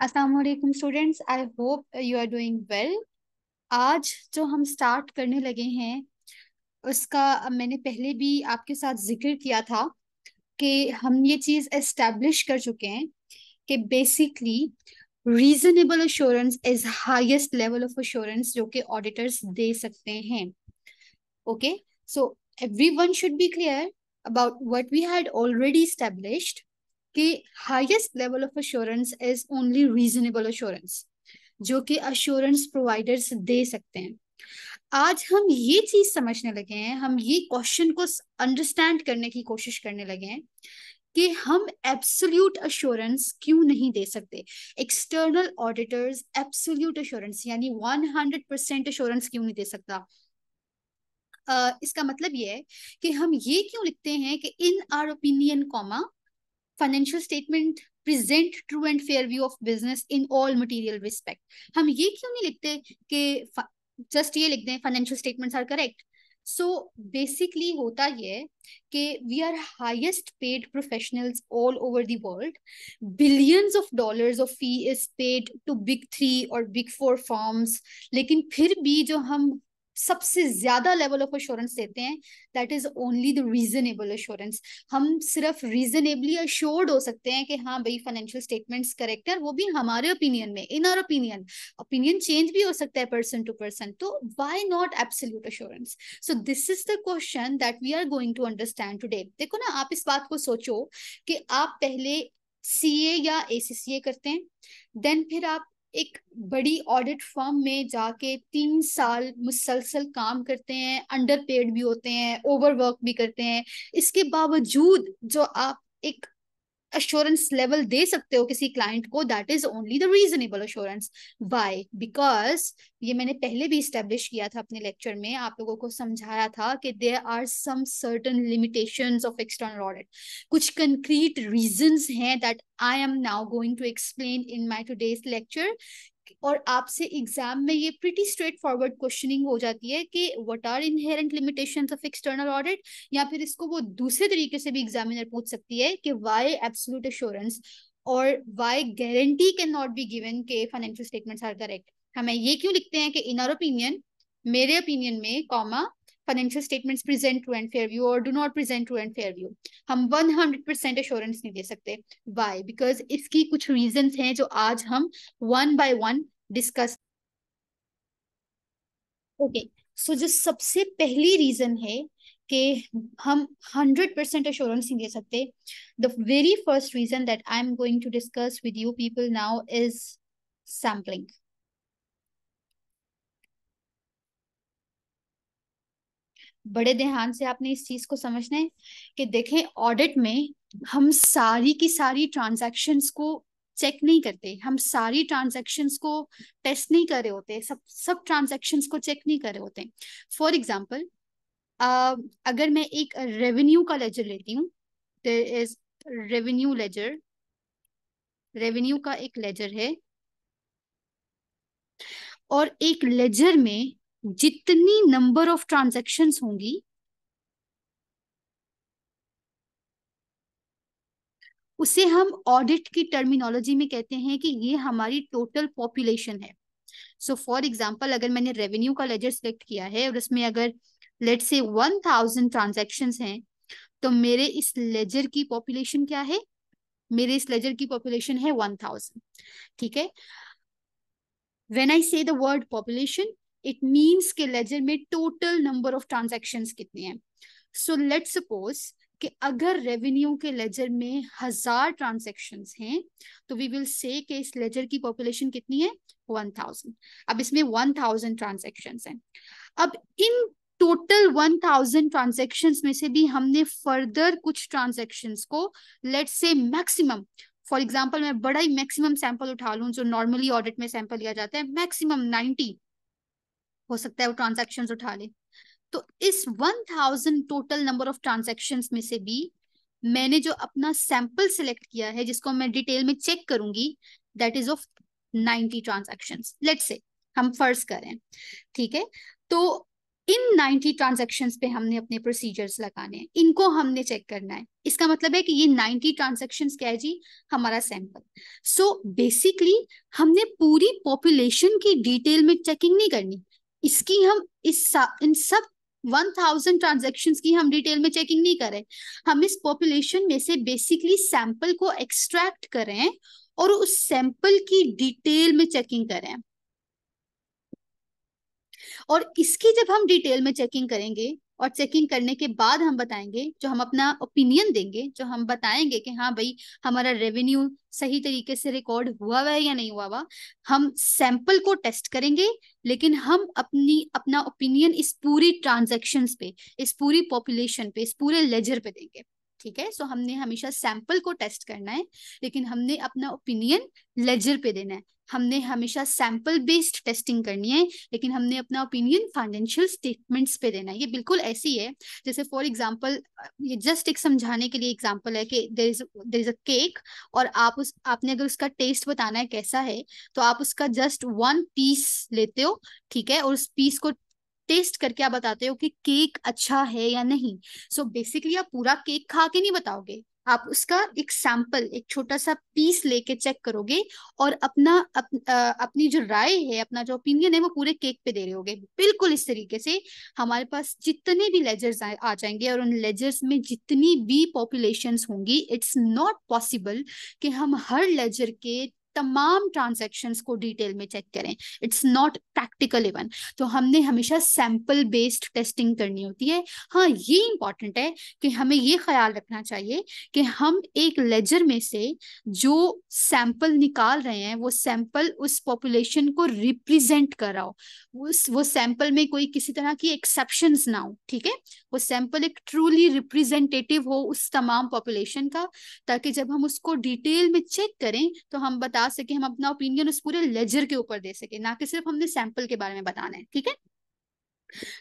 वालेकुम students I hope you are doing well आज जो हम स्टार्ट करने लगे हैं, उसका मैंने पहले भी आपके साथ ज़िक्र किया था कि हम ये चीज़ एस्टेब्लिश कर चुके हैं कि basically reasonable assurance is highest level of assurance जो कि ऑडिटर्स दे सकते हैं। Okay so everyone should be clear about what we had already established कि highest level of assurance is only reasonable assurance जो कि अश्योरेंस प्रोवाइडर्स दे सकते हैं। आज हम ये चीज़ समझने लगे हैं हम ये क्वेश्चन को अंडरस्टैंड करने की कोशिश करने लगे हैं कि हम एब्सोल्यूट अश्योरेंस क्यों नहीं दे सकते? एक्सटर्नल ऑडिटर्स एब्सोल्यूट अश्योरेंस यानी 100 परसेंट अश्योरेंस क्यों नहीं दे सकता? uh, इसका मतलब ये है कि हम ये क्यों लिखते हैं कि in our opinion comma financial statement present true and fair view of business in all material respect हम ये क्यों नहीं लिखते कि जस्ट ये लिख दें financial statements are correct so basically होता ये कि we are highest paid professionals all over the world billions of dollars of fee is paid to big three और बिग फोर फॉर्म्स लेकिन फिर भी जो हम सबसे ज़्यादा लेवल ऑफ़ अश्योरेंस देते हैं that is only the reasonable assurance हम सिर्फ़ रीजनेबली अश्योर्ड हो सकते हैं कि हाँ भाई फाइनेंशियल स्टेटमेंट्स करेक्ट है, वो भी हमारे ओपिनियन में in our opinion opinion change भी हो सकता है पर्सन टू पर्सन तो why not absolute assurance so this is the question that we are going to understand today देखो ना, आप इस बात को सोचो कि आप पहले सीए या एसीसीए करते हैं देन फिर आप एक बड़ी ऑडिट फर्म में जाके तीन साल मुसलसल काम करते हैं अंडर पेड भी होते हैं ओवरवर्क भी करते हैं। इसके बावजूद जो आप एक अश्योरेंस लेवल दे सकते हो किसी क्लाइंट को that is only the reasonable assurance why because ये मैंने पहले भी स्टेब्लिश किया था अपने लेक्चर में, आप लोगों को समझाया था कि there are some certain limitation of external audit कुछ कंक्रीट रीजन हैं that I am now going to explain in my today's lecture और आपसे एग्ज़ाम में ये प्रिटी स्ट्रेट फॉरवर्ड क्वेश्चनिंग हो जाती है कि what are inherent limitations of external audit या फिर इसको वो दूसरे तरीके से भी एग्जामिनर पूछ सकती है कि वाई एब्सोल्यूट एश्योरेंस और why guarantee can not be given के फाइनेंशियल स्टेटमेंट्स आर करेक्ट हमें ये क्यों लिखते हैं कि इन आर ओपिनियन मेरे ओपिनियन में comma financial statements present true and fair view और do not present true and fair view हम 100 परसेंट एश्योरेंस नहीं दे सकते वाई बिकॉज इसकी कुछ रीजन हैं जो आज हम one by one discuss okay so जो सबसे पहली रीजन है कि हम 100 परसेंट एश्योरेंस नहीं दे सकते the very first reason that I am going to discuss with you people now is बड़े ध्यान से आपने इस चीज़ को समझना है कि देखें ऑडिट में हम सारी की सारी ट्रांजैक्शंस को चेक नहीं करते। हम सारी ट्रांजैक्शंस को टेस्ट नहीं कर रहे होते। सब सब ट्रांजैक्शंस को चेक नहीं कर रहे होते। फॉर एग्जांपल अगर मैं एक रेवेन्यू का लेजर लेती हूँ there is revenue ledger revenue का एक लेजर है। और एक लेजर में जितनी नंबर ऑफ़ ट्रांजेक्शन होंगी, उसे हम ऑडिट की टर्मिनोलॉजी में कहते हैं कि ये हमारी टोटल पॉपुलेशन है। सो फॉर एग्ज़ाम्पल अगर मैंने रेवेन्यू का लेजर सिलेक्ट किया है और उसमें अगर लेट से वन थाउज़ेंड ट्रांजेक्शन हैं तो मेरे इस लेजर की पॉपुलेशन क्या है? मेरे इस लेजर की पॉपुलेशन है वन थाउज़ेंड ठीक है? When I say the word population it means के लेजर में टोटल नंबर ऑफ़ ट्रांजेक्शन कितने हैं? सो लेट सपोज़ कि अगर रेवेन्यू के लेजर में हज़ार ट्रांजेक्शन हैं तो वी विल से कि इस लेजर की पॉपुलेशन कितनी है? वन थाउज़ेंड अब इसमें वन थाउज़ेंड ट्रांजेक्शन हैं। अब इन टोटल वन थाउज़ेंड ट्रांजेक्शन में से भी हमने फर्दर कुछ ट्रांजेक्शन को लेट से मैक्सिमम फॉर एग्ज़ाम्पल मैं बड़ा ही मैक्सिमम सैंपल उठा लूँ, जो नॉर्मली ऑडिट में सैंपल लिया जाता है मैक्सिमम नाइनटी हो सकता है वो ट्रांजेक्शन उठा ले। तो इस one thousand total number of transaction में से भी मैंने जो अपना सैंपल सिलेक्ट किया है, जिसको मैं डिटेल में चेक करूँगी that is of ninety transaction let say हम फ़र्ज़ करें ठीक है? तो इन 90 ट्रांजेक्शन पे हमने अपने प्रोसीजर्स लगाने हैं। इनको हमने चेक करना है। इसका मतलब है कि ये 90 ट्रांजेक्शन क्या है जी? हमारा सैंपल सो बेसिकली हमने पूरी पॉपुलेशन की डिटेल में चेकिंग नहीं करनी। इसकी हम इस इन सब वन थाउज़ेंड ट्रांजेक्शन की हम डिटेल में चेकिंग नहीं करें। हम इस पॉपुलेशन में से बेसिकली सैंपल को एक्सट्रैक्ट करें और उस सैंपल की डिटेल में चेकिंग करें। और इसकी जब हम डिटेल में चेकिंग करेंगे और चेकिंग करने के बाद हम बताएँगे, जो हम अपना ओपिनियन देंगे, जो हम बताएँगे कि हाँ भाई, हमारा रेवेन्यू सही तरीके से रिकॉर्ड हुआ हुआ है या नहीं हुआ हुआ, हम सैंपल को टेस्ट करेंगे, लेकिन हम अपनी, अपना ओपिनियन इस पूरी ट्रांजेक्शन पे, इस पूरी पॉपुलेशन पे, इस पूरे लेजर पे देंगे। ठीक है? सो हमने हमेशा सैंपल को टेस्ट करना है, लेकिन हमने अपना ओपिनियन लेजर पे देना है। हमने हमेशा सैंपल बेस्ड टेस्टिंग करनी है, लेकिन हमने अपना ओपिनियन फाइनेंशियल स्टेटमेंट्स पे देना है। ये बिल्कुल ऐसी है, जैसे फॉर एग्जांपल ये जस्ट एक समझाने के लिए एग्जांपल है कि there is there is a cake और आप उस, आपने अगर उसका टेस्ट बताना है कैसा है तो आप उसका जस्ट वन पीस लेते हो, ठीक है? और उस पीस को टेस्ट करके आप बताते हो कि केक अच्छा है या नहीं। सो so बेसिकली आप पूरा केक खा के नहीं बताओगे। आप उसका एक सैंपल एक छोटा सा पीस लेके चेक करोगे और अपना अप, आ, अपनी जो राय है अपना जो ओपिनियन है वो पूरे केक पे दे रहे होगे। बिल्कुल इस तरीके से हमारे पास जितने भी लेजर्स आ, आ जाएँगे और उन लेजर्स में जितनी भी पॉपुलेशन होंगी इट्स नॉट पॉसिबल कि हम हर लेजर के तमाम ट्रांजेक्शन को डिटेल में चेक करें। इट्स नॉट प्रैक्टिकल इवन तो हमने हमेशा सैंपल बेस्ड टेस्टिंग करनी होती है। हाँ ये इंपॉर्टेंट है कि हमें ये ख्याल रखना चाहिए कि हम एक लेजर में से जो सैंपल निकाल रहे हैं, वो सैंपल उस पॉपुलेशन को रिप्रेजेंट कर रहा हो उस, वो सैंपल में कोई किसी तरह की एक्सेप्शन ना हो, ठीक है? वो सैंपल एक ट्रूली रिप्रेजेंटेटिव हो उस तमाम पॉपुलेशन का, ताकि जब हम उसको डिटेल में चेक करें तो हम बता सके, हम अपना ओपिनियन उस पूरे लेजर के ऊपर दे सके, ना कि सिर्फ़ हमने सैंपल के बारे में बताना है ठीक है?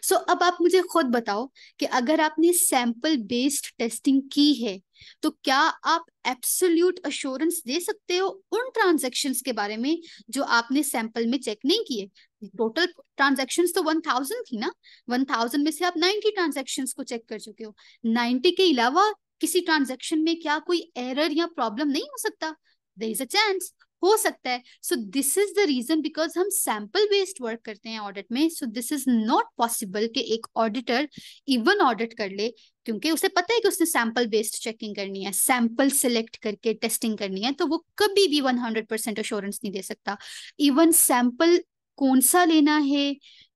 सो so, अब आप मुझे खुद बताओ कि अगर आपने सैंपल बेस्ड टेस्टिंग की है तो क्या आप एब्सोल्यूट अश्योरेंस दे सकते हो उन ट्रांजेक्शन के बारे में जो आपने सैंपल में चेक नहीं किए? टोटल ट्रांजेक्शन तो वन थाउज़ेंड थी ना? वन थाउज़ेंड में से आप नाइनटी ट्रांजेक्शन को चेक कर चुके हो। नाइनटी के अलावा किसी ट्रांजेक्शन में क्या कोई एरर या प्रॉब्लम नहीं हो सकता? देर इज़ अ चांस हो सकता है। So this is the reason because हम सैंपल बेस्ड वर्क करते हैं ऑडिट में। So this is not possible कि एक ऑडिटर इवन ऑडिट कर ले, क्योंकि उसे पता है कि उसने सैंपल बेस्ड चेकिंग करनी है सैंपल सिलेक्ट करके टेस्टिंग करनी है तो वो कभी भी वन हंड्रेड परसेंट अश्योरेंस नहीं दे सकता। इवन सैंपल कौन सा लेना है,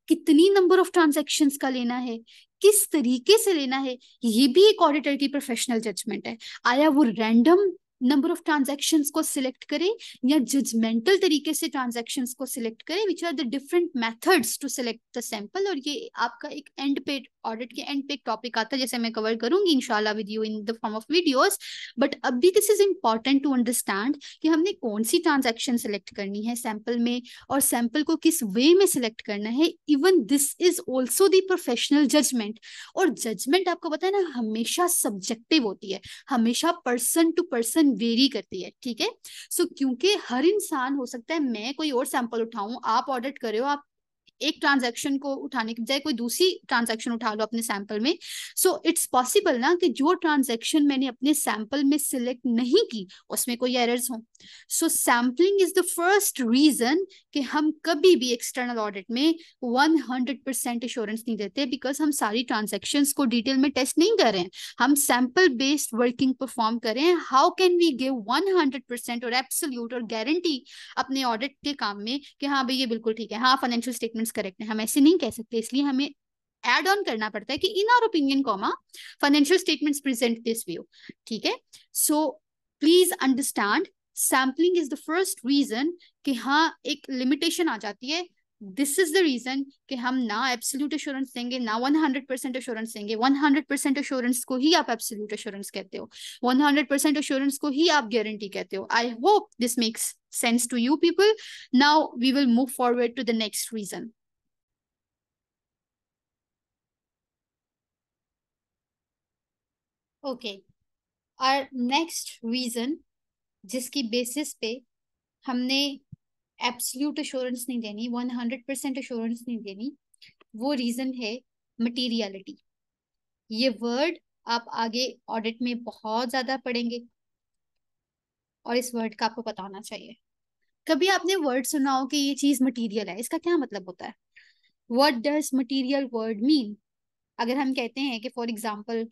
कितनी नंबर ऑफ़ ट्रांजेक्शन का लेना है, किस तरीके से लेना है, ये भी एक ऑडिटर की प्रोफेशनल जजमेंट है। आया वो रैंडम नंबर ऑफ़ ट्रांजेक्शन को सिलेक्ट करें या जजमेंटल तरीके से ट्रांजेक्शन को सिलेक्ट करें which are the different methods to select the sample और ये आपका एक एंड पे ऑडिट के एंड पे एक टॉपिक आता है जैसे मैं कवर करूँगी इंशाल्लाह with you in the form of videos but अभी this is important to understand कि हमने कौन सी ट्रांजेक्शन सिलेक्ट करनी है सैंपल में और सैंपल को किस वे में सिलेक्ट करना है? Even this is also the professional judgement और जजमेंट आपको पता है ना हमेशा सब्जेक्टिव होती है हमेशा पर्सन टू पर्सन वेरी करती है ठीक है? सो so, क्योंकि हर इंसान हो सकता है मैं कोई और सैंपल उठाऊं आप ऑडिट करे हो आप एक ट्रांजेक्शन को उठाने के बजाय कोई दूसरी ट्रांजेक्शन उठा लो अपने सैंपल में। सो इट्स पॉसिबल ना कि जो ट्रांजेक्शन मैंने अपने सैंपल में सिलेक्ट नहीं की, उसमें कोई एरर्स हो। So sampling is the first reason कि हम कभी भी एक्सटर्नल ऑडिट में 100 परसेंट इंश्योरेंस नहीं देते बिकॉज़ हम सारी ट्रांजेक्शन को डिटेल में टेस्ट नहीं कर रहे हैं। हम सैंपल बेस्ड वर्किंग परफॉर्म कर how can we give 100 percent और एब्सोल्यूट और गारंटी अपने ऑडिट के काम में कि हाँ भाई, ये बिल्कुल ठीक है। हाँ फाइनेंशियल स्टेटमेंट्स करेक्ट है हम ऐसे नहीं कह सकते, इसलिए हमें एड ऑन करना पड़ता है कि in our opinion comma financial statements present this view ठीक है? So please understand sampling is the first reason कि हाँ एक लिमिटेशन आ जाती है. दिस इज़ द रीजन कि हम ना एब्सोल्यूट एश्योरेंस देंगे, ना 100 परसेंट एश्योरेंस देंगे. 100 परसेंट एश्योरेंस को ही आप एब्सोल्यूट एश्योरेंस कहते हो. 100 परसेंट एश्योरेंस को ही आप गारंटी कहते हो. I hope this makes sense to you people. Now, we will move forward to the next reason. Okay. Our next reason जिसकी बेसिस पे हमने एब्सोल्यूट अश्योरेंस नहीं देनी वन हंड्रेड परसेंट अश्योरेंस नहीं देनी, वो रीजन है मटीरियलिटी ये वर्ड आप आगे ऑडिट में बहुत ज़्यादा पढ़ेंगे और इस वर्ड का आपको पता होना चाहिए। कभी आपने वर्ड सुना हो कि ये चीज़ मटेरियल है? इसका क्या मतलब होता है? What does material word mean अगर हम कहते हैं कि for example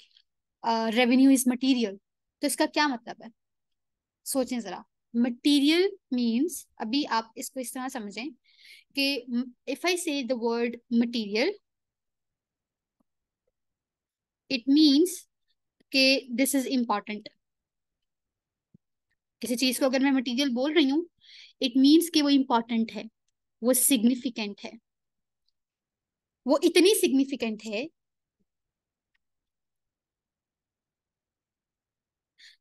revenue is material तो इसका क्या मतलब है? सोचें जरा। मटीरियल मीन्स अभी आप इसको इस तरह समझें कि if I say the word material it means कि दिस इज़ इंपॉर्टेंट किसी चीज़ को अगर मैं मटेरियल बोल रही हूँ इट मीन्स कि वो इंपॉर्टेंट है, वो सिग्निफिकेंट है। वो इतनी सिग्निफिकेंट है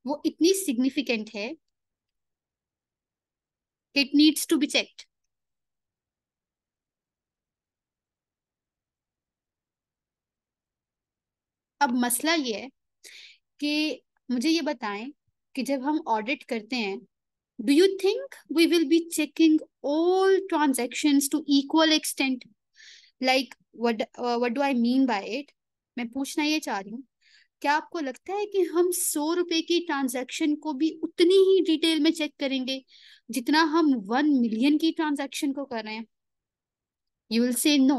वो इतनी सिग्निफिकेंट है it needs to be checked अब मसला ये है कि मुझे ये बताएँ कि जब हम ऑडिट करते हैं do you think we will be checking all transactions to equal extent like what do I mean by it मैं पूछना ये चाह रही हूँ क्या आपको लगता है कि हम सौ रुपए की ट्रांजैक्शन को भी उतनी ही डिटेल में चेक करेंगे जितना हम वन मिलियन की ट्रांजैक्शन को कर रहे हैं? You will say no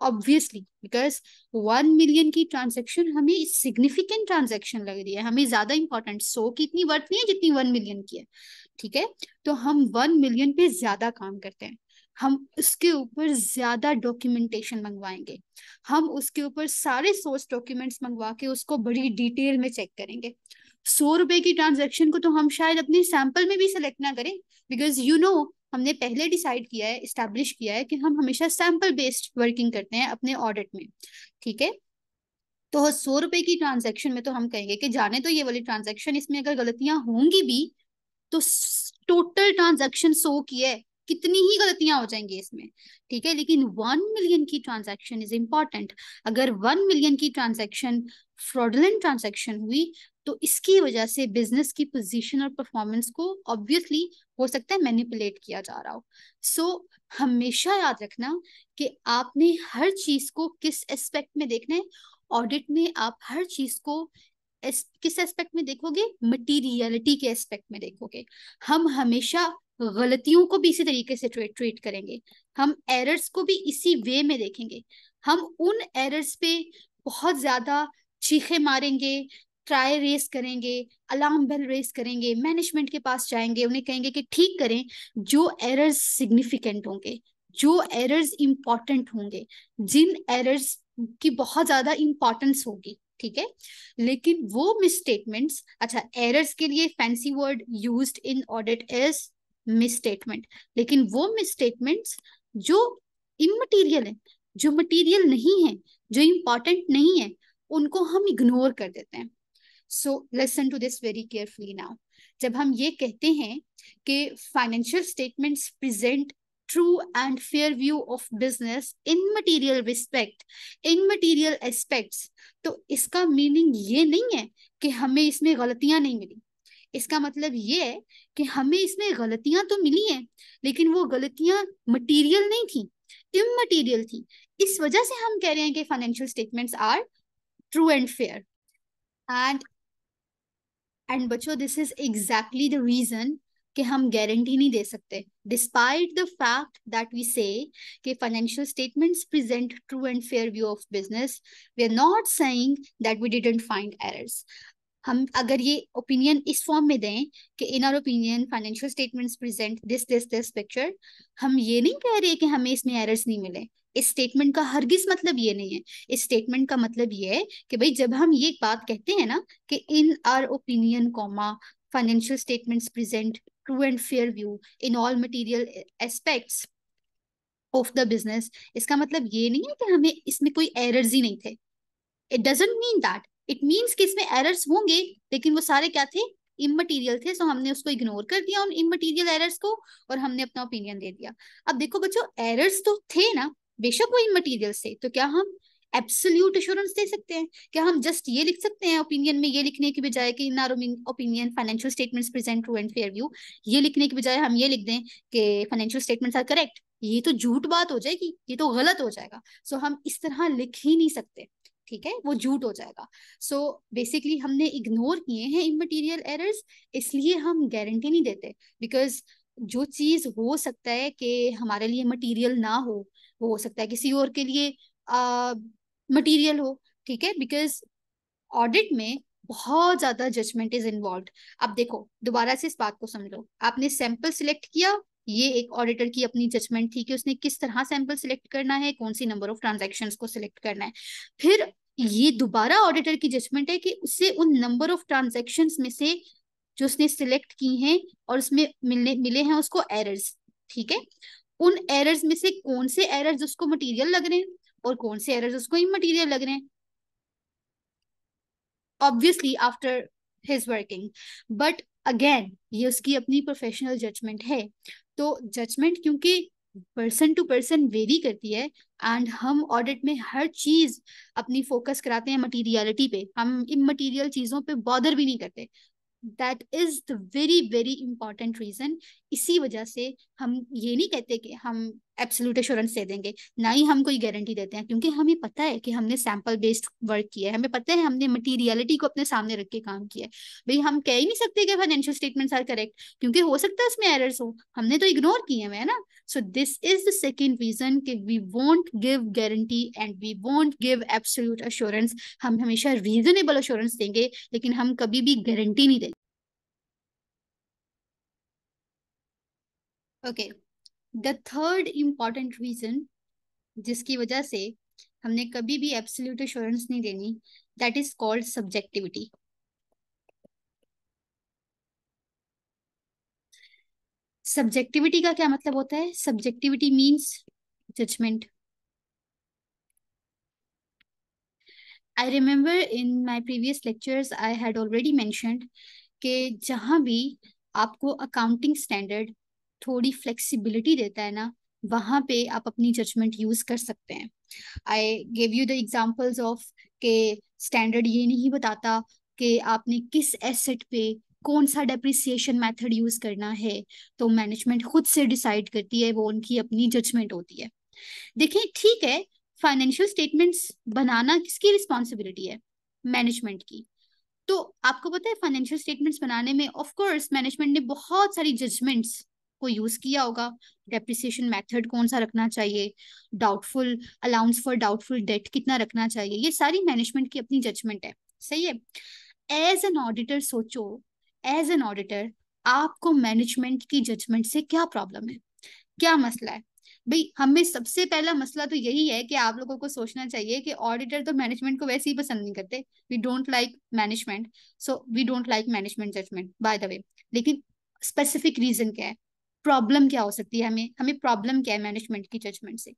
obviously because one million की ट्रांजेक्शन हमें सिग्निफिकेंट ट्रांजेक्शन लग रही है। हमें ज़्यादा इंपॉर्टेंट सौ की इतनी वर्थ नहीं है जितनी वन मिलियन की है, ठीक है? तो हम वन मिलियन पे ज़्यादा काम करते हैं। हम उसके ऊपर ज़्यादा डॉक्यूमेंटेशन मंगवाएँगे। हम उसके ऊपर सारे सोर्स डॉक्यूमेंट्स मंगवा के उसको बड़ी डिटेल में चेक करेंगे। सौ रुपए की ट्रांजेक्शन को तो हम शायद अपने सैंपल में भी सिलेक्ट ना करें बिकॉज़ यू नो हमने पहले डिसाइड किया है इस्टेब्लिश किया है कि हम हमेशा सैंपल बेस्ड वर्किंग करते हैं अपने ऑडिट में, ठीक है? तो सौ रुपए की ट्रांजेक्शन में तो हम कहेंगे कि जाने तो ये वाली ट्रांजेक्शन इसमें अगर गलतियाँ होंगी भी तो टोटल ट्रांजेक्शन सो की है। कितनी ही गलतियाँ हो जाएँगी इसमें ठीक है? लेकिन वन मिलियन की ट्रांजैक्शन इज़ इंपॉर्टेंट अगर वन मिलियन की ट्रांजैक्शन फ्रॉडलेंट ट्रांजैक्शन हुई तो इसकी वजह से बिज़नेस की पोजीशन और परफॉर्मेंस को ऑब्वियसली हो सकता है मैनिपुलेट किया जा रहा हो। सो so, हमेशा याद रखना कि आपने हर चीज़ को किस एस्पेक्ट में देखना है? ऑडिट में आप हर चीज़ को एस, किस एस्पेक्ट में देखोगे? मटीरियलिटी के एस्पेक्ट में देखोगे। हम हमेशा गलतियों को भी इसी तरीके से ट्रीट ट्रीट करेंगे। हम एरर्स को भी इसी वे में देखेंगे। हम उन एरर्स पे बहुत ज़्यादा चीखे मारेंगे ट्राई रेस करेंगे अलार्म बेल रेस करेंगे मैनेजमेंट के पास जाएँगे, उन्हें कहेंगे कि ठीक करें, जो एरर्स सिग्निफिकेंट होंगे, जो एरर्स इंपॉर्टेंट होंगे, जिन एरर्स की बहुत ज़्यादा इंपॉर्टेंस होगी, ठीक है? लेकिन वो मिसस्टेटमेंट्स अच्छा एरर्स के लिए fancy word used in audit is misstatement लेकिन वो मिसस्टेटमेंट्स जो इमटीरियल है, जो मटीरियल नहीं है, जो इंपॉर्टेंट नहीं है, उनको हम इग्नोर कर देते हैं। So listen to this very carefully now जब हम ये कहते हैं कि financial statements present true and fair view of business in material respect in material aspects तो इसका मीनिंग ये नहीं है कि हमें इसमें गलतियाँ नहीं मिली। इसका मतलब ये है कि हमें इसमें गलतियाँ तो मिली हैं, लेकिन वो गलतियाँ मटेरियल नहीं थी इमटेरियल थी। इस वजह से हम कह रहे हैं कि financial statements are true and fair and and बच्चों this is exactly the reason कि हम गारंटी नहीं दे सकते। Despite the fact that we say कि financial statements present true and fair view of business we are not saying that we didn't find errors हम अगर ये ओपिनियन इस फॉर्म में दें कि in our opinion financial statements present this this this picture हम ये नहीं कह रहे कि हमें इसमें एरर्स नहीं मिले। इस स्टेटमेंट का हरगिज मतलब ये नहीं है। इस स्टेटमेंट का मतलब ये है कि भाई जब हम ये बात कहते हैं ना कि in our opinion comma financial statements present true and fair view in all material aspects of the business इसका मतलब ये नहीं है कि हमें इसमें कोई एरर्स ही नहीं थे। It doesn't mean that it means कि इसमें एरर्स होंगे लेकिन वो सारे क्या थे? इमटीरियल थे सो हमने उसको इग्नोर कर दिया उन इमटीरियल एरर्स को और हमने अपना ओपिनियन दे दिया। अब देखो बच्चों एरर्स तो थे ना बेशक वो इमटीरियल से तो क्या हम एब्सोल्यूट एश्योरेंस दे सकते हैं? क्या हम जस्ट ये लिख सकते हैं ओपिनियन में ये लिखने की बजाय कि in our opinion financial statements present true and fair view ये लिखने की बजाय हम ये लिख दें कि फाइनेंशियल स्टेटमेंट्स आर करेक्ट ये तो झूठ बात हो जाएगी ये तो गलत हो जाएगा। सो so, हम इस तरह लिख ही नहीं सकते। ठीक है? वो झूठ हो जाएगा। सो so, बेसिकली हमने इग्नोर किए हैं इमटीरियल एरर्स इसलिए हम गारंटी नहीं देते। बिकॉज़ जो चीज़ हो सकता है कि हमारे लिए मटेरियल ना हो वो हो सकता है किसी और के लिए मटेरियल हो ठीक है? बिकॉज़ ऑडिट में बहुत ज़्यादा जजमेंट इज़ इन्वॉल्व अब देखो दोबारा से इस बात को समझो। आपने सैंपल सिलेक्ट किया ये एक ऑडिटर की अपनी जजमेंट थी कि उसने किस तरह सैंपल सिलेक्ट करना है, कौन सी नंबर ऑफ़ ट्रांजेक्शन को सिलेक्ट करना है। फिर ये दोबारा ऑडिटर की जजमेंट है कि उसे उन नंबर ऑफ़ ट्रांजेक्शन में से जो उसने सिलेक्ट की हैं और उसमें मिलने, मिले हैं उसको एरर्स ठीक है? उन एरर्स में से कौन से एरर्स उसको मटेरियल लग रहे हैं और कौन से एरर्स उसको इमटेरियल लग रहे हैं? Obviously after his working but again ये उसकी अपनी प्रोफेशनल जजमेंट है। तो जजमेंट क्योंकि पर्सन टू पर्सन वेरी करती है एंड हम ऑडिट में हर चीज़ अपनी फोकस कराते हैं मटीरियलिटी पे। हम इन मटीरियल चीज़ों पे बॉदर भी नहीं करते। That is the very very important reason इसी वजह से हम ये नहीं कहते कि हम एब्सोल्यूट एश्योरेंस दे देंगे, ना ही हम कोई गारंटी देते हैं, क्योंकि हमें पता है कि हमने सैंपल बेस्ड वर्क किया है, हमें पता है हमने मटीरियलिटी को अपने सामने रख के काम किया है। भाई, हम कह ही नहीं सकते कि फाइनेंशियल स्टेटमेंट्स आर करेक्ट क्योंकि हो सकता है उसमें एरर्स हो, हमने तो इग्नोर किए है ना। So this is the second reason कि we won't give guarantee and we won't give absolute assurance हम हमेशा रीजनेबल अश्योरेंस देंगे, लेकिन हम कभी भी गारंटी नहीं देंगे। Okay the third important reason जिसकी वजह से हमने कभी भी एब्सोल्यूट एश्योरेंस नहीं देनी that is called subjectivity subjectivity का क्या मतलब होता है? Subjectivity means judgement I remember in my previous lectures I had already mentioned कि जहाँ भी आपको अकाउंटिंग स्टैंडर्ड थोड़ी फ्लेक्सिबिलिटी देता है ना, वहाँ पे आप अपनी जजमेंट यूज़ कर सकते हैं। I give you the examples of के स्टैंडर्ड ये नहीं बताता कि आपने किस एसेट पे कौन सा डेप्रिसिएशन मेथड यूज़ करना है तो मैनेजमेंट खुद से डिसाइड करती है, वो उनकी अपनी जजमेंट होती है। देखिए, ठीक है फाइनेंशियल स्टेटमेंट्स बनाना किसकी रिस्पॉन्सिबिलिटी है? मैनेजमेंट की। तो आपको पता है फाइनेंशियल स्टेटमेंट्स बनाने में ऑफ़ कोर्स मैनेजमेंट ने बहुत सारी जजमेंट्स को यूज़ किया होगा? डेप्रिसिएशन मेथड कौन सा रखना चाहिए? Doubtful allowance for doubtful debt कितना रखना चाहिए? ये सारी मैनेजमेंट की अपनी जजमेंट है। सही है? एज एन ऑडिटर सोचो एज एन ऑडिटर आपको मैनेजमेंट की जजमेंट से क्या प्रॉब्लम है? क्या मसला है? भाई, हमें सबसे पहला मसला तो यही है कि आप लोगों को सोचना चाहिए कि ऑडिटर तो मैनेजमेंट को वैसे ही पसंद नहीं करते। We don't like management so we don't like management judgement by the way लेकिन स्पेसिफिक रीजन क्या है? प्रॉब्लम क्या हो सकती है हमें हमें प्रॉब्लम क्या है मैनेजमेंट की जजमेंट से?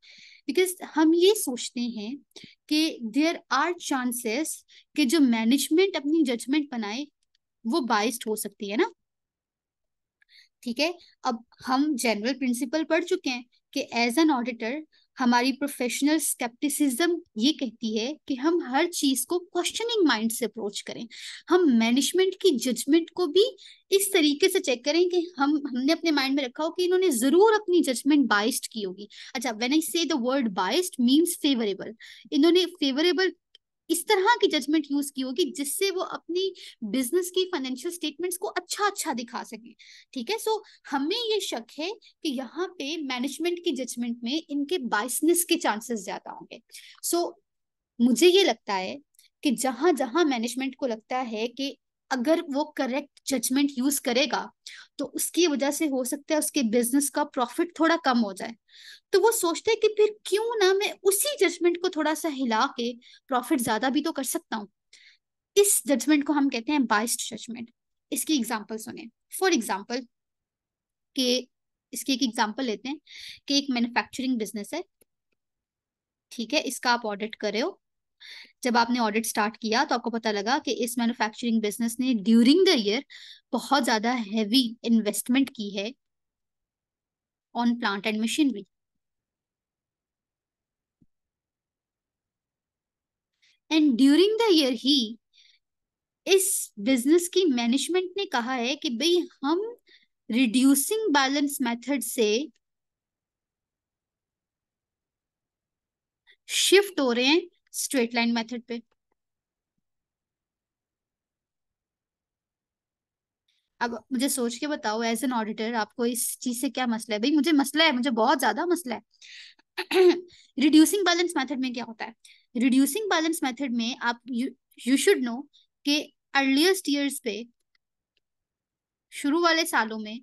बिकॉज़ हम ये सोचते हैं कि देयर आर चांसेस कि जो मैनेजमेंट अपनी जजमेंट बनाए, वो बाइस्ड हो सकती है ना? ठीक है? अब हम जनरल प्रिंसिपल पढ़ चुके हैं कि एज एन ऑडिटर हमारी प्रोफेशनल स्केप्टिसिज्म ये कहती है कि हम हर चीज़ को क्वेश्चनिंग माइंड से अप्रोच करें। हम मैनेजमेंट की जजमेंट को भी इस तरीके से चेक करें कि हम, हमने अपने माइंड में रखा हो कि इन्होंने ज़रूर अपनी जजमेंट बाइस्ड की होगी। अच्छा when I say the word biased means favourable इन्होंने फेवरेबल इस तरह की जजमेंट यूज़ की होगी जिससे वो अपनी बिज़नेस की फाइनेंशियल स्टेटमेंट्स को अच्छा अच्छा दिखा सके। ठीक है? सो so, हमें ये शक है कि यहाँ पे मैनेजमेंट की जजमेंट में इनके बाइसनेस के चांसेस ज़्यादा होंगे। सो so, मुझे ये लगता है कि जहाँ जहाँ मैनेजमेंट को लगता है कि अगर वो करेक्ट जजमेंट यूज़ करेगा तो उसकी वजह से हो सकता है उसके बिज़नेस का प्रॉफिट थोड़ा कम हो जाए। तो वो सोचते हैं कि फिर क्यों ना मैं उसी जजमेंट को थोड़ा सा हिला के प्रॉफिट ज़्यादा भी तो कर सकता हूँ। इस जजमेंट को हम कहते हैं बाइस्ड जजमेंट इसकी एग्ज़ाम्पल सुने। फॉर एग्ज़ाम्पल के इसकी एक एग्ज़ाम्पल लेते हैं कि एक मैन्युफैक्चरिंग बिज़नेस है। ठीक है, इसका आप ऑडिट कर रहे हो। जब आपने ऑडिट स्टार्ट किया तो आपको पता लगा कि इस मैन्युफैक्चरिंग बिज़नेस ने ड्यूरिंग द ईयर बहुत ज़्यादा हैवी इन्वेस्टमेंट की है on plant and machinery and during the year ही इस बिज़नेस की मैनेजमेंट ने कहा है कि भाई हम रिड्यूसिंग बैलेंस मेथड से शिफ्ट हो रहे हैं स्ट्रेट लाइन मेथड पे। अब मुझे सोच के बताओ एज एन ऑडिटर आपको इस चीज़ से क्या मसला है? भाई, मुझे मसला है, मुझे बहुत ज़्यादा मसला है। रिड्यूसिंग बैलेंस मेथड में क्या होता है? रिड्यूसिंग बैलेंस मेथड में आप यू शुड नो कि अर्लीस्ट ईयर्स पे, शुरू वाले सालों में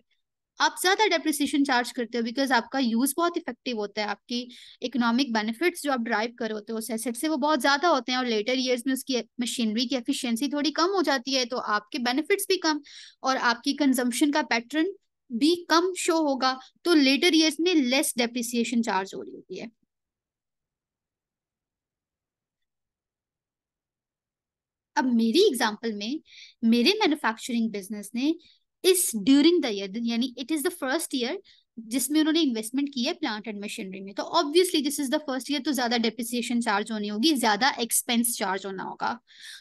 आप ज़्यादा डेप्रिसिएशन चार्ज करते हो बिकॉज़ आपका यूज़ बहुत इफ़ेक्टिव होता है, आपकी इकोनॉमिक बेनिफिट्स जो आप ड्राइव कर होते हो, उस एसेट से वो बहुत ज़्यादा होते हैं और लेटर ईयर्स में उसकी मशीनरी की एफिशिएंसी थोड़ी कम हो जाती है तो आपके बेनिफिट्स भी कम और आपकी कंजम्पशन का पैटर्न भी कम शो होगा तो लेटर ईयर्स में लेस डेप्रिसिएशन चार्ज हो रही होती है। अब मेरी एग्जांपल में मेरे मैन्युफैक्चरिंग बिज़नेस ने इस ड्यूरिंग द ईयर यानी it is the first year जिसमें उन्होंने इन्वेस्टमेंट की है प्लांट एंड मशीनरी में। तो obviously this is the first year तो ज़्यादा डेप्रिसिएशन चार्ज होनी होगी, ज़्यादा एक्सपेंस चार्ज होना होगा।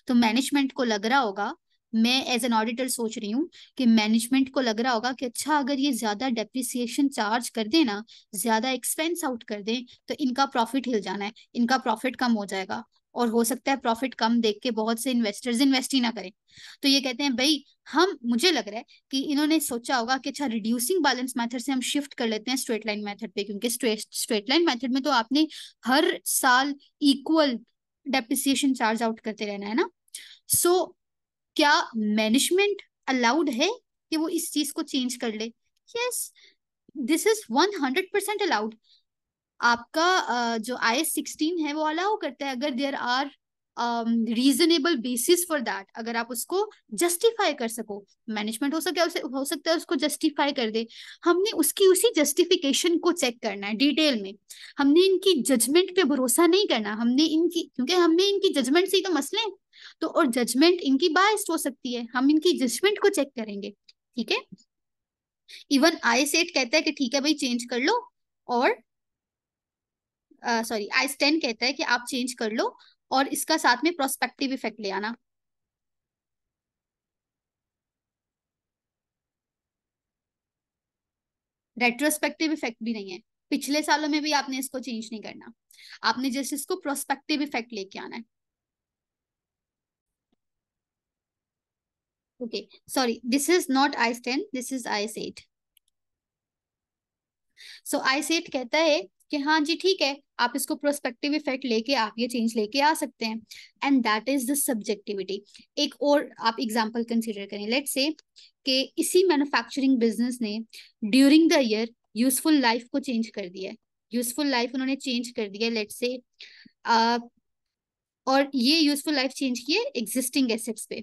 तो मैनेजमेंट को लग रहा होगा, मैं एज एन ऑडिटर सोच रही हूँ कि मैनेजमेंट को लग रहा होगा कि अच्छा अगर ये ज़्यादा डेप्रिसिएशन चार्ज कर दे ना, ज़्यादा एक्सपेंस आउट कर दे तो इनका प्रॉफिट हिल जाना है, इनका प्रॉफिट कम हो जाएगा। और हो सकता है प्रॉफिट कम देख के बहुत से इन्वेस्टर्स इन्वेस्ट ही ना करें। तो ये कहते हैं भाई हम मुझे लग रहा है कि इन्होंने सोचा होगा कि अच्छा रिड्यूसिंग बैलेंस मेथड से हम शिफ्ट कर लेते हैं स्ट्रेट लाइन मेथड पे क्योंकि स्ट्रेट लाइन मेथड में तो आपने हर साल इक्वल डेप्रिसिएशन चार्ज आउट करते रहना है ना? सो so, क्या मैनेजमेंट अलाउड है कि वो इस चीज़ को चेंज कर ले? Yes this is one hundred percent allowed आपका जो आई एस सिक्सटीन है वो अलाउ करता है, अगर there are reasonable basis for that अगर आप उसको जस्टिफाई कर सको मैनेजमेंट हो सके उसे हो सकता है उसको जस्टिफाई कर दे। हमने उसकी उसी जस्टिफिकेशन को चेक करना है डिटेल में। हमने इनकी जजमेंट पे भरोसा नहीं करना, हमने इनकी, क्योंकि हमने इनकी जजमेंट से ही तो मसले हैं। तो और जजमेंट इनकी बायस्ड हो सकती है, हम इनकी जजमेंट को चेक करेंगे, ठीक है? इवन आई सेट कहता है कि ठीक है भाई चेंज कर लो, और सॉरी आइस टेन कहता है कि आप चेंज कर लो और इसका साथ में प्रोस्पेक्टिव इफ़ेक्ट ले आना। रेट्रोस्पेक्टिव इफ़ेक्ट भी नहीं है। पिछले सालों में भी आपने इसको चेंज नहीं करना। आपने जस्ट इसको प्रोस्पेक्टिव इफ़ेक्ट लेके आना है। Okay sorry this is not ISA ten this is ISA eight so ISA eight कहता है कि हाँ जी ठीक है आप इसको प्रोस्पेक्टिव इफ़ेक्ट लेके आप ये चेंज लेके आ सकते हैं। And that is the subjectivity एक और आप एग्जांपल कंसीडर करें। लेट से कि इसी मैन्युफैक्चरिंग बिज़नेस ने during the year useful life को चेंज कर दिया है। यूजफुल लाइफ उन्होंने चेंज कर दिया लेट से आ, और ये यूजफुल लाइफ चेंज किए एग्जिस्टिंग एसेट्स पे।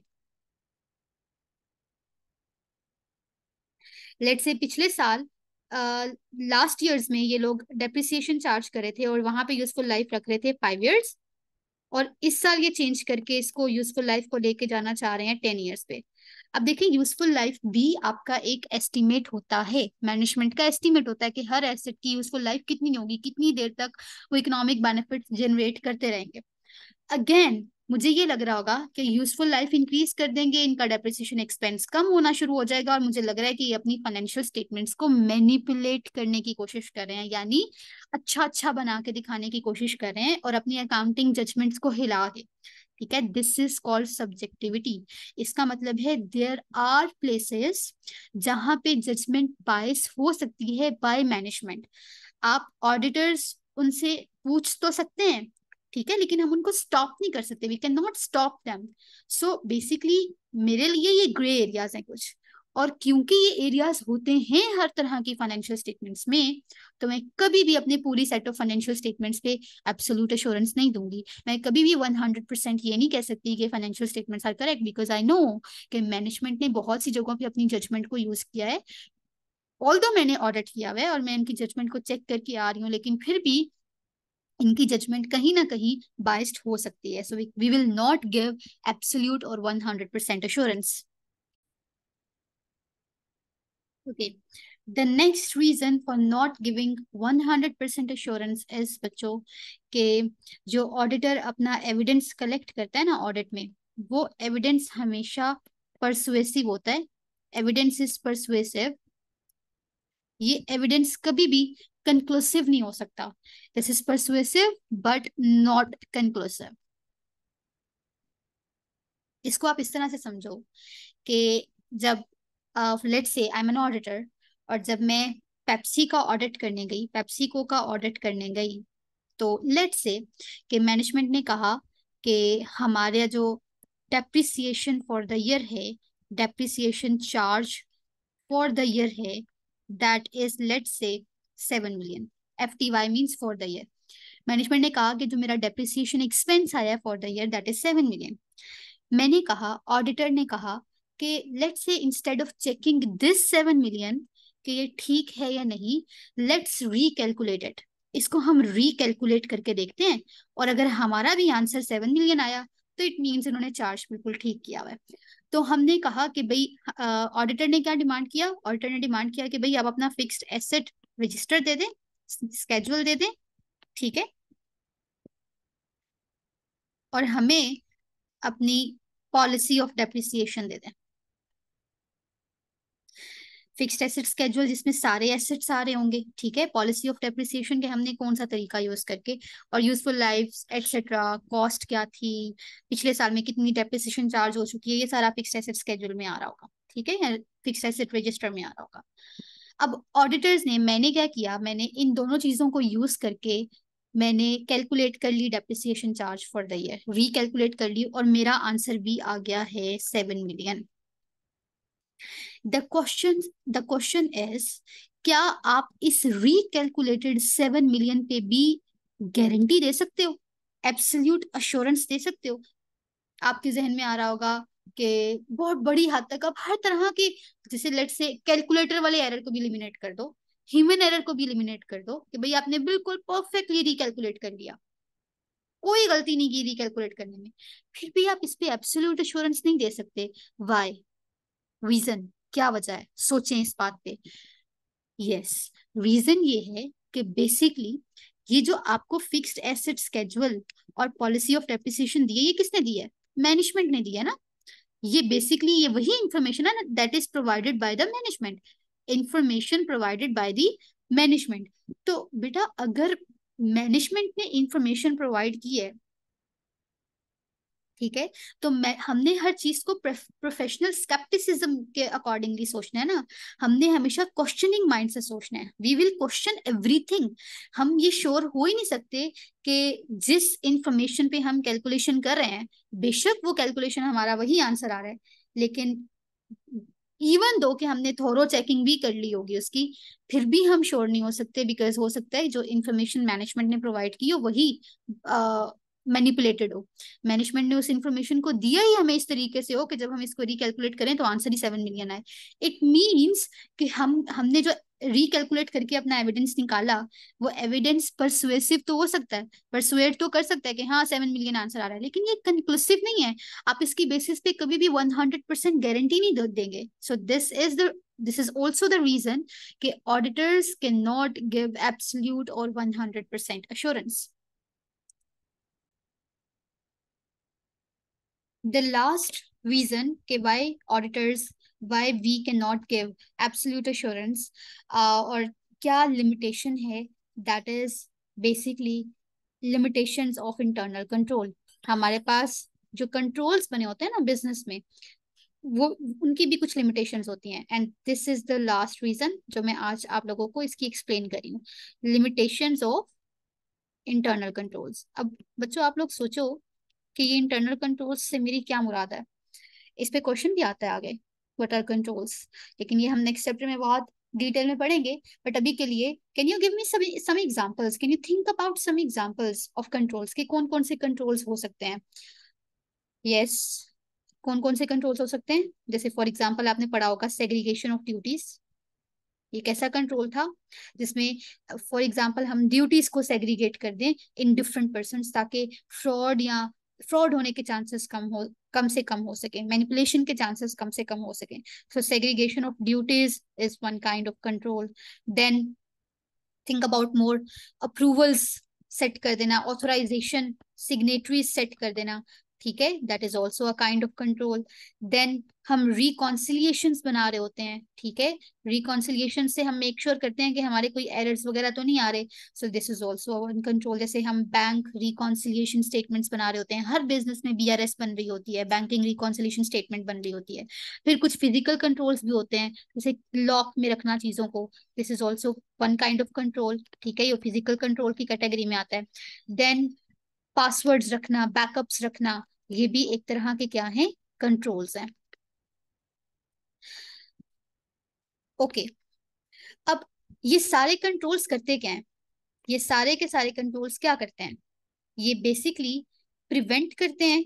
लेट से पिछले साल लास्ट ईयर्स में ये लोग डेप्रिसिएशन चार्ज कर रहे थे और वहाँ पे यूजफुल लाइफ रख रहे थे फाइव ईयर्स और इस साल ये चेंज करके इसको यूजफुल लाइफ को लेके जाना चाह रहे हैं टेन ईयर्स पे। अब देखिए यूजफुल लाइफ भी आपका एक एस्टिमेट होता है। मैनेजमेंट का एस्टिमेट होता है कि हर एसेट की यूजफुल लाइफ कितनी होगी, कितनी देर तक वो इकोनॉमिक बेनिफिट जनरेट करते रहेंगे। अगेन मुझे ये लग रहा होगा कि यूजफुल लाइफ इंक्रीज कर देंगे, इनका डेप्रिसिएशन एक्सपेंस कम होना शुरू हो जाएगा और मुझे लग रहा है कि ये अपनी फाइनेंशियल स्टेटमेंट्स को मैनिपुलेट करने की कोशिश कर रहे हैं, यानी अच्छा अच्छा बना के दिखाने की कोशिश कर रहे हैं और अपनी अकाउंटिंग जजमेंट्स को हिला के। ठीक है? दिस इज़ कॉल्ड सब्जेक्टिविटी इसका मतलब है देयर आर प्लेसेस जहाँ पे जजमेंट बायस हो सकती है बाय मैनेजमेंट आप ऑडिटर्स उनसे पूछ तो सकते हैं ठीक है, लेकिन हम उनको स्टॉप नहीं कर सकते। We can not stop them so basically मेरे लिए ये ग्रे एरियाज़ हैं कुछ। और क्योंकि ये एरियाज़ होते हैं हर तरह की फाइनेंशियल स्टेटमेंट्स में तो मैं कभी भी अपनी पूरी सेट ऑफ़ फाइनेंशियल स्टेटमेंट्स पे एब्सोल्यूट एश्योरेंस नहीं दूँगी। मैं कभी भी 100 परसेंट ये नहीं कह सकती कि financial statements are correct because I know कि मैनेजमेंट ने बहुत सी जगहों पे अपनी जजमेंट को यूज़ किया है। ऑल मैंने ऑडिट किया हुआ है और मैं इनकी जजमेंट को चेक करके आ रही हूँ, लेकिन फिर भी इनकी जजमेंट कहीं ना कहीं बाइस्ड हो सकती है। So we will not give absolute और 100 percent assurance okay the next reason for not giving 100 percent assurance is बच्चों, के जो ऑडिटर अपना एविडेंस कलेक्ट करता है ना ऑडिट में, वो एविडेंस हमेशा परसुएसिव होता है। एविडेंस इज़ परसुएसिव ये एविडेंस कभी भी कंक्लूसिव नहीं हो सकता। This is persuasive but not conclusive इसको आप इस तरह से समझो कि जब लेट से आई एम एन ऑडिटर और जब मैं पेप्सी का ऑडिट करने गई पेप्सिको का ऑडिट करने गई तो लेट से कि मैनेजमेंट ने कहा कि हमारे जो डेप्रिसिएशन फॉर द ईयर है depreciation charge for the year है that is let's say seven million F T Y means for the year management ने कहा कि जो मेरा डेप्रिसिएशन एक्सपेंस आया for the year that is seven million मैंने कहा ऑडिटर ने कहा कि let's say instead of checking this seven million कि ये ठीक है या नहीं लेट्स रिकैलकुलेट इट इसको हम रिकैलकुलेट करके देखते हैं और अगर हमारा भी आंसर सेवन मिलियन आया तो इट मीन्स इन्होंने चार्ज बिल्कुल ठीक किया हुआ है। तो हमने कहा कि भाई ऑडिटर ने क्या डिमांड किया? ऑडिटर ने डिमांड किया कि भाई, आप अपना फिक्स्ड एसेट रजिस्टर दे दें स्केजुअल दे दें, ठीक है? और हमें अपनी पॉलिसी ऑफ़ डेप्रिसिएशन दे दें। फिक्स्ड एसेट स्केजुअल जिसमें सारे एसेट्स आ रहे होंगे, ठीक है? पॉलिसी ऑफ़ डेप्रिसिएशन के हमने कौन सा तरीका यूज़ करके और यूजफुल लाइफ एक्सेट्रा कॉस्ट क्या थी, पिछले साल में कितनी डेप्रिसिएशन चार्ज हो चुकी है, ये सारा फिक्स्ड एसेट स्केजुअल में आ रहा होगा, ठीक है? फिक्स्ड एसेट रजिस्टर में आ रहा होगा। अब ऑडिटर्स ने, मैंने क्या किया? मैंने इन दोनों चीज़ों को यूज़ करके मैंने कैलकुलेट कर ली depreciation charge for the year recalculate कर ली और मेरा आंसर भी आ गया है seven million the question the question is क्या आप इस रिकैलकुलेटेड सेवन मिलियन पे भी गारंटी दे सकते हो? एब्सोल्यूट अश्योरेंस दे सकते हो? आपके जहन में आ रहा होगा कि बहुत बड़ी हद तक। आप हर तरह के, जैसे लेट से कैलकुलेटर वाले एरर को भी लिमिनेट कर दो ह्यूमन एरर को भी लिमिनेट कर दो कि भाई आपने बिल्कुल परफेक्टली रिकैलकुलेट कर लिया। कोई गलती नहीं की रिकैलकुलेट करने में। फिर भी आप इस पे एब्सोल्यूट अश्योरेंस नहीं दे सकते। वाई रीजन क्या वजह है? सोचें इस बात पे। यस रीजन ये है कि बेसिकली ये जो आपको फिक्स्ड एसेट स्केजुअल और पॉलिसी ऑफ़ डेप्रिसिएशन दी है ये किसने दी है मैनेजमेंट ने दिया ना? ये बेसिकली ये वही इंफॉर्मेशन है that is provided by the management information provided by the management तो बेटा, अगर मैनेजमेंट ने इंफॉर्मेशन प्रोवाइड की है ठीक है? तो मैं, हमने हर चीज़ को प्रोफेशनल स्केप्टिसिज्म के अकॉर्डिंगली सोचना है ना? हमने हमेशा क्वेश्चनिंग माइंड से सोचना है। वी विल क्वेश्चन एवरीथिंग हम ये श्योर हो ही नहीं सकते कि जिस इंफॉर्मेशन पे हम कैलकुलेशन कर रहे हैं, बेशक वो कैलकुलेशन हमारा वही आंसर आ रहा है। लेकिन इवन दो कि हमने थोरो चेकिंग भी कर ली होगी उसकी, फिर भी हम श्योर नहीं हो सकते बिकॉज़ हो सकता है जो इन्फॉर्मेशन मैनेजमेंट ने प्रोवाइड की हो, वही मैनिपुलेटेड हो। मैनेजमेंट ने उस इन्फॉर्मेशन को दिया ही हमें इस तरीके से हो कि जब हम इसको रिकैलकुलेट करें तो आंसर ही सेवन मिलियन आए। इट मीन्स कि हम, हमने जो रिकैलकुलेट करके अपना एविडेंस निकाला, वो एविडेंस परसुएसिव तो हो सकता है परसुएट तो कर सकता है कि हाँ सेवन मिलियन आंसर आ रहा है, लेकिन ये कंक्लूसिव नहीं है। आप इसकी बेसिस पे कभी भी वन हंड्रेड परसेंट गारंटी नहीं देंगे। So this is the this is also the reason कि not give give absolute or 100% assurance the last reason okay, why auditors why we cannot give absolute assurance uh, और क्या limitation है that is basically limitations of internal control हमारे पास जो controls बने होते हैं ना बिज़नेस में वो उनकी भी कुछ लिमिटेशंस होती हैं and this is the last reason जो मैं आज आप लोगों को इसकी एक्सप्लेन करी हूँ लिमिटेशंस ऑफ़ इंटरनल कंट्रोल्स अब बच्चों आप लोग सोचो कि ये इंटरनल कंट्रोल्स से मेरी क्या मुराद है? इस पे क्वेश्चन भी आता है आगे वट आर कंट्रोल्स लेकिन ये हम नेक्स्ट चैप्टर में बहुत डिटेल में पढ़ेंगे बट अभी के लिए can you give me some examples can you think about some examples of controls कि कौन कौन से कंट्रोल्स हो सकते हैं? Yes yes. कौन कौन से कंट्रोल्स हो सकते हैं? जैसे फॉर एग्जांपल आपने पढ़ा होगा सेग्रीगेशन ऑफ़ ड्यूटीज़ ये कैसा कंट्रोल था? जिसमें फॉर एग्जांपल हम ड्यूटीज़ को सेग्रीगेट कर दें इन डिफरेंट पर्सन ताकि फ्रॉड या फ्रॉड होने के चांसेस कम हो, कम से कम हो सके मैनिपुलेशन के चांसेस कम से कम हो सके। So segregation of duties is one kind of control then think about more approvals set कर देना ऑथोराइजेशन सिग्नेटरी सेट कर देना। ठीक है? That is also a kind of control then हम रिकॉन्सिलियशन बना रहे होते हैं, ठीक है? रिकॉन्सिलियशन से हम मेक श्योर sure करते हैं कि हमारे कोई एरर्स वगैरह तो नहीं आ रहे। So this is also in control जैसे हम बैंक रिकॉन्सिलियशन स्टेटमेंट्स बना रहे होते हैं, हर बिज़नेस में बीआरएस बन रही होती है बैंकिंग रिकॉन्सिलियशन स्टेटमेंट बन रही होती है। फिर कुछ फ़िज़िकल कंट्रोल्स भी होते हैं, जैसे लॉक में रखना चीज़ों को this is also one kind of control ठीक है? ये फ़िज़िकल कंट्रोल की कैटेगरी में आता है। देन पासवर्ड्स रखना बैकअप्स रखना, ये भी एक तरह के क्या हैं? कंट्रोल्स हैं। ओके अब ये सारे कंट्रोल्स करते क्या हैं? ये सारे के सारे कंट्रोल्स क्या करते हैं? ये बेसिकली प्रिवेंट करते हैं।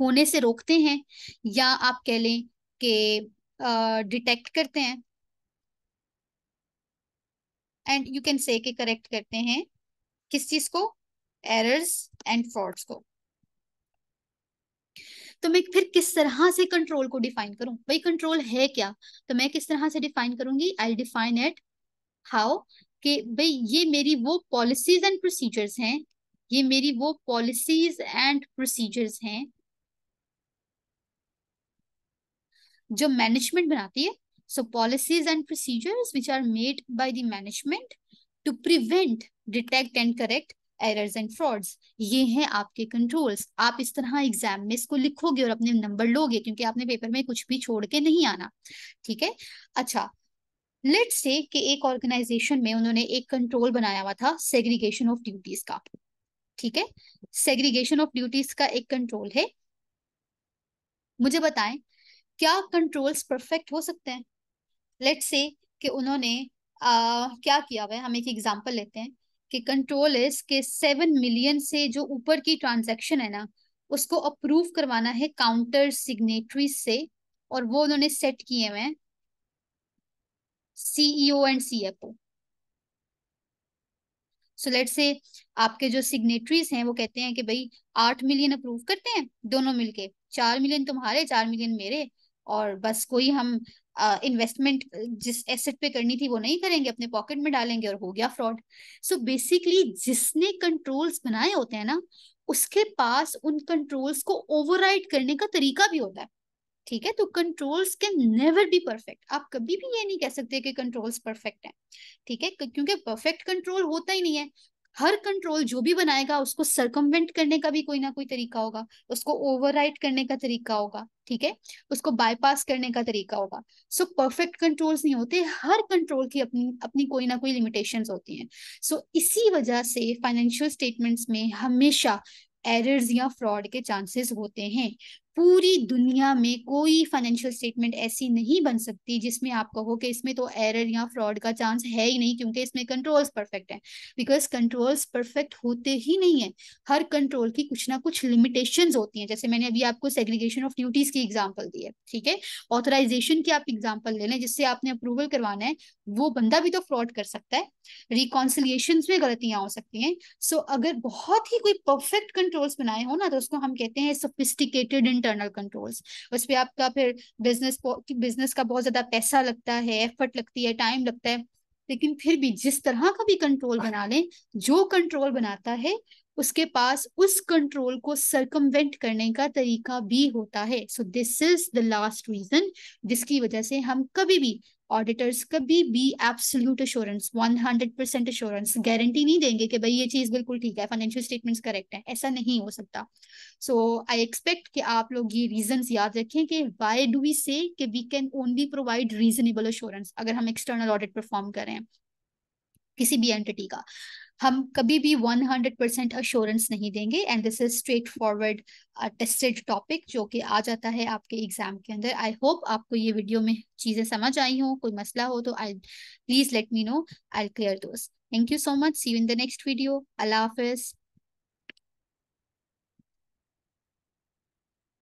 होने से रोकते हैं या आप कह लें कि डिटेक्ट करते हैं। And you can say correct करते हैं। किस चीज़ को? एरर्स एंड फ्रॉड्स को। तो मैं फिर किस तरह से कंट्रोल को डिफाइन करूँ? भाई कंट्रोल है क्या? तो मैं किस तरह से डिफाइन करूँगी? आई डिफाइन इट हाउ कि भाई ये मेरी वो पॉलिसीज़ एंड प्रोसीजर्स हैं, ये मेरी वो पॉलिसीज़ एंड प्रोसीजर्स हैं जो मैनेजमेंट बनाती है। So policies and procedures which are made by the management to prevent detect and correct errors and frauds ये हैं आपके कंट्रोल्स आप इस तरह एग्ज़ाम में इसको लिखोगे और अपने नंबर लोगे क्योंकि आपने पेपर में कुछ भी छोड़ के नहीं आना। ठीक है? अच्छा लेट से कि एक ऑर्गेनाइजेशन में उन्होंने एक कंट्रोल बनाया हुआ था सेग्रीगेशन ऑफ़ ड्यूटीज़ का। ठीक है? सेग्रीगेशन ऑफ़ ड्यूटीज़ का एक कंट्रोल है। मुझे बताएँ, क्या कंट्रोल्स परफेक्ट हो सकते हैं? लेट से कि उन्होंने आ, क्या किया हुआ है? हम एक एग्जांपल लेते हैं कि कंट्रोल इज़ के सेवन मिलियन से जो ऊपर की ट्रांजैक्शन है ना उसको अप्रूव करवाना है काउंटर सिग्नेटरी से और वो उन्होंने सेट किए हुए हैं CEO and CFO so let's say आपके जो सिग्नेटरीज हैं वो कहते हैं कि भाई आठ मिलियन अप्रूव करते हैं दोनों मिलके चार मिलियन तुम्हारे चार मिलियन मेरे और बस कोई हम इन्वेस्टमेंट जिस एसेट पे करनी थी वो नहीं करेंगे, अपने पॉकेट में डालेंगे और हो गया फ्रॉड सो बेसिकली जिसने कंट्रोल्स बनाए होते हैं ना, उसके पास उन कंट्रोल्स को ओवरराइड करने का तरीका भी होता है. ठीक है? तो controls can never be perfect आप कभी भी ये नहीं कह सकते कि कंट्रोल्स परफेक्ट हैं. ठीक है? क्योंकि परफेक्ट कंट्रोल होता ही नहीं है. हर कंट्रोल जो भी बनाएगा उसको सरकमवेंट करने का भी कोई ना कोई तरीका होगा उसको ओवरराइड करने का तरीका होगा ठीक है? उसको बाईपास करने का तरीका होगा। सो परफेक्ट कंट्रोल्स नहीं होते हर कंट्रोल की अपनी अपनी कोई ना कोई लिमिटेशंस होती हैं। सो so, इसी वजह से फाइनेंशियल स्टेटमेंट्स में हमेशा एरर्स या फ्रॉड के चांसेस होते हैं। पूरी दुनिया में कोई फाइनेंशियल स्टेटमेंट ऐसी नहीं बन सकती जिसमें आप कहो कि इसमें तो एरर या फ्रॉड का चांस है ही नहीं क्योंकि इसमें कंट्रोल्स परफेक्ट है। बिकॉज़ कंट्रोल्स परफेक्ट होते ही नहीं है। हर कंट्रोल की कुछ ना कुछ लिमिटेशंस होती हैं। जैसे मैंने अभी आपको सेग्रीगेशन ऑफ़ ड्यूटीज़ की एग्ज़ाम्पल दी है ठीक है? ऑथराइजेशन की आप एग्ज़ाम्पल ले लें जिससे आपने अप्रूवल करवाना है वो बंदा भी तो फ्रॉड कर सकता है। रिकॉन्सिलियशन में गलतियाँ हो सकती हैं। सो so, अगर बहुत ही कोई परफेक्ट कंट्रोल्स बनाए हो ना तो उसको हम कहते हैं सोफिस्टिकेटेड इंटरनल कंट्रोल्स उस पर आपका फिर बिज़नेस बिज़नेस का बहुत ज़्यादा पैसा लगता है एफर्ट लगती है टाइम लगता है, लेकिन फिर भी जिस तरह का भी कंट्रोल बना लें, जो कंट्रोल बनाता है, उसके पास उस कंट्रोल को सरकमवेंट करने का तरीका भी होता है। So this is the last reason जिसकी वजह से हम कभी भी ऑडिटर्स कभी भी absolute assurance 100 percent assurance guarantee नहीं देंगे कि भाई ये चीज़ बिल्कुल ठीक है फाइनेंशियल स्टेटमेंट्स करेक्ट है। ऐसा नहीं हो सकता। सो आई एक्सपेक्ट कि आप लोग ये रीजन याद रखें कि why do we say we can only provide reasonable assurance अगर हम एक्सटर्नल ऑडिट परफॉर्म करें किसी भी एंटिटी का। हम कभी भी 100 परसेंट अश्योरेंस नहीं देंगे and this is straightforward tested topic जो कि आ जाता है आपके एग्ज़ाम के अंदर. आई होप आपको ये वीडियो में चीज़ें समझ आई हो, कोई मसला हो तो I please let me know I clear दोस्त thank you so much see you in the next video Allah Hafiz